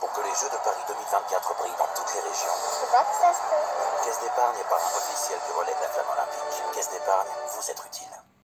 Pour que les Jeux de Paris 2024 brillent dans toutes les régions, Je sais pas que ça. Caisse d'épargne est partenaire officiel du relais de la flamme olympique. Caisse d'épargne, vous êtes utile.